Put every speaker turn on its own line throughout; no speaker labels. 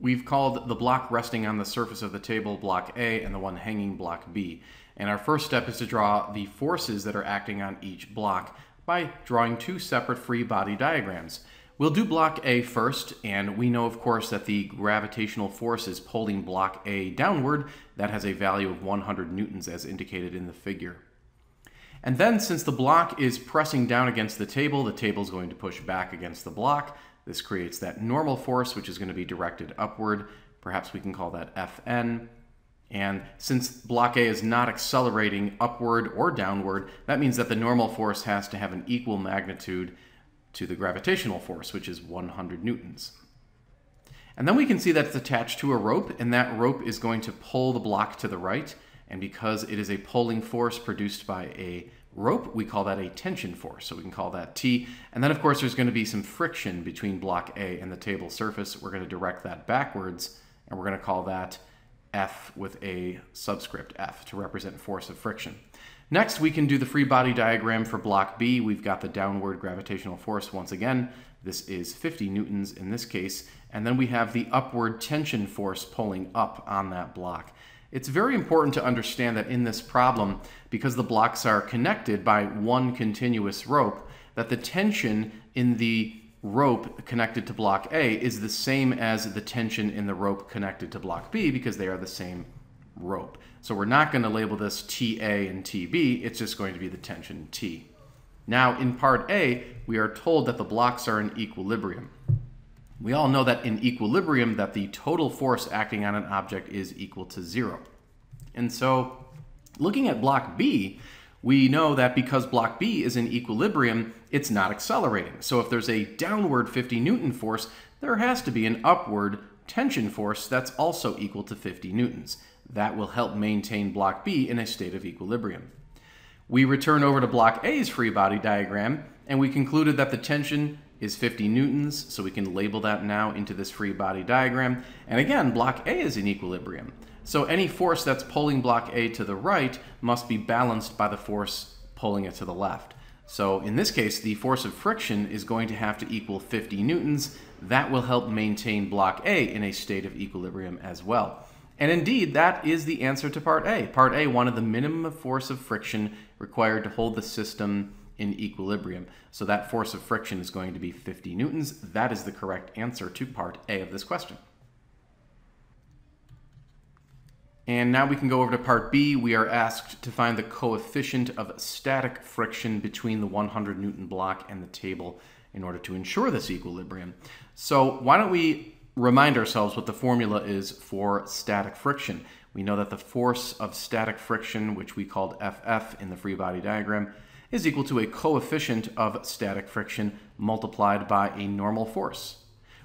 We've called the block resting on the surface of the table block A and the one hanging block B. And our first step is to draw the forces that are acting on each block by drawing two separate free body diagrams. We'll do block A first, and we know, of course, that the gravitational force is pulling block A downward. That has a value of 100 newtons as indicated in the figure. And then since the block is pressing down against the table, the table is going to push back against the block. This creates that normal force, which is going to be directed upward. Perhaps we can call that Fn. And since block A is not accelerating upward or downward, that means that the normal force has to have an equal magnitude to the gravitational force, which is 100 newtons. And then we can see that it's attached to a rope, and that rope is going to pull the block to the right. And because it is a pulling force produced by a rope, we call that a tension force. So we can call that T. And then, of course, there's going to be some friction between block A and the table surface. We're going to direct that backwards, and we're going to call that F with a subscript F to represent force of friction. Next, we can do the free body diagram for block B. We've got the downward gravitational force once again. This is 50 newtons in this case. And then we have the upward tension force pulling up on that block. It's very important to understand that in this problem, because the blocks are connected by one continuous rope, that the tension in the rope connected to block A is the same as the tension in the rope connected to block B because they are the same rope. So we're not going to label this TA and TB, it's just going to be the tension T. Now in part A, we are told that the blocks are in equilibrium. We all know that in equilibrium that the total force acting on an object is equal to zero. And so looking at block B, we know that because block B is in equilibrium, it's not accelerating. So if there's a downward 50 Newton force, there has to be an upward tension force that's also equal to 50 newtons. That will help maintain block B in a state of equilibrium. We return over to block A's free body diagram, and we concluded that the tension is 50 newtons, so we can label that now into this free body diagram. And again, block A is in equilibrium. So any force that's pulling block A to the right must be balanced by the force pulling it to the left. So in this case, the force of friction is going to have to equal 50 newtons. That will help maintain block A in a state of equilibrium as well. And indeed, that is the answer to part A. Part A wanted the minimum force of friction required to hold the system in equilibrium. So that force of friction is going to be 50 newtons. That is the correct answer to part A of this question. And now we can go over to part B. We are asked to find the coefficient of static friction between the 100 Newton block and the table in order to ensure this equilibrium. So why don't we remind ourselves what the formula is for static friction. We know that the force of static friction, which we called FF in the free body diagram, is equal to a coefficient of static friction multiplied by a normal force.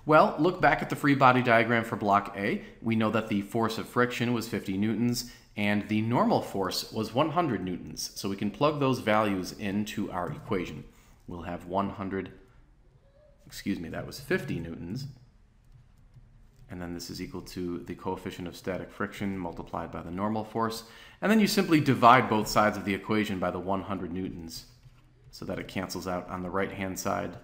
Well, look back at the free body diagram for block A. We know that the force of friction was 50 newtons and the normal force was 100 newtons. So we can plug those values into our equation. We'll have 100, excuse me, that was 50 newtons. And then this is equal to the coefficient of static friction multiplied by the normal force. And then you simply divide both sides of the equation by the 100 newtons so that it cancels out on the right-hand side.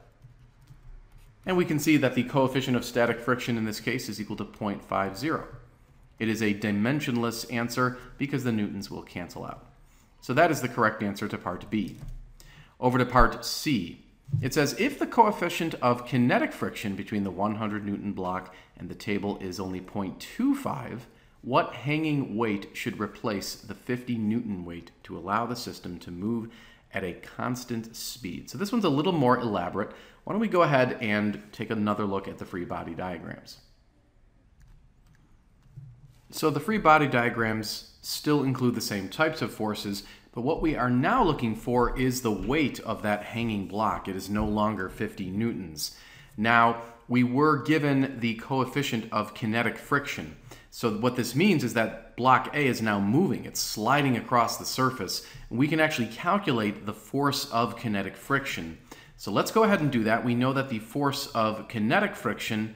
And we can see that the coefficient of static friction in this case is equal to 0.50. It is a dimensionless answer because the newtons will cancel out. So that is the correct answer to part B. Over to part C. It says if the coefficient of kinetic friction between the 100 newton block and the table is only 0.25, what hanging weight should replace the 50 newton weight to allow the system to move at a constant speed? So this one's a little more elaborate. Why don't we go ahead and take another look at the free body diagrams. So the free body diagrams still include the same types of forces, but what we are now looking for is the weight of that hanging block. It is no longer 50 newtons. Now, we were given the coefficient of kinetic friction. So what this means is that block A is now moving. It's sliding across the surface. We can actually calculate the force of kinetic friction. So let's go ahead and do that. We know that the force of kinetic friction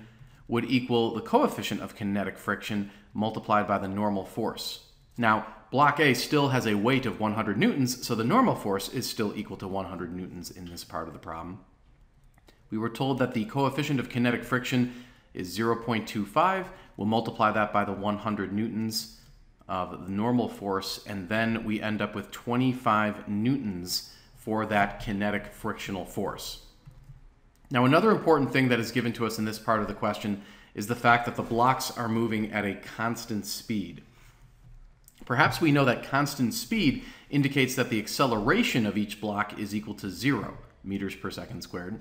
would equal the coefficient of kinetic friction multiplied by the normal force. Now, block A still has a weight of 100 newtons, so the normal force is still equal to 100 newtons in this part of the problem. We were told that the coefficient of kinetic friction is 0.25. We'll multiply that by the 100 newtons of the normal force, and then we end up with 25 newtons for that kinetic frictional force. Now, another important thing that is given to us in this part of the question is the fact that the blocks are moving at a constant speed. Perhaps we know that constant speed indicates that the acceleration of each block is equal to zero meters per second squared.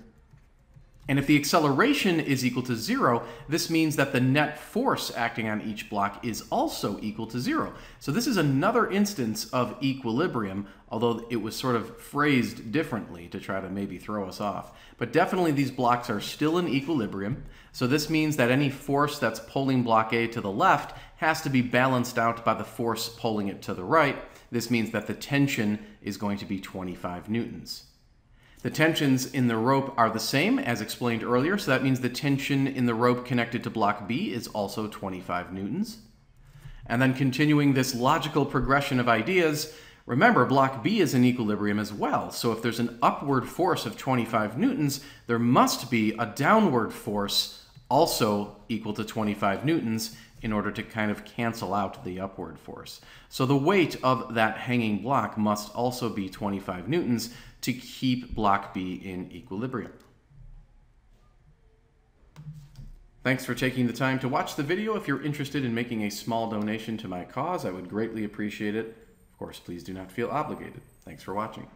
And if the acceleration is equal to zero, this means that the net force acting on each block is also equal to zero. So this is another instance of equilibrium, although it was sort of phrased differently to try to maybe throw us off. But definitely these blocks are still in equilibrium. So this means that any force that's pulling block A to the left has to be balanced out by the force pulling it to the right. This means that the tension is going to be 25 newtons. The tensions in the rope are the same as explained earlier, so that means the tension in the rope connected to block B is also 25 newtons. And then continuing this logical progression of ideas, remember block B is in equilibrium as well, so if there's an upward force of 25 newtons, there must be a downward force also equal to 25 newtons in order to kind of cancel out the upward force. So the weight of that hanging block must also be 25 newtons to keep block B in equilibrium. Thanks for taking the time to watch the video. If you're interested in making a small donation to my cause, I would greatly appreciate it. Of course, please do not feel obligated. Thanks for watching.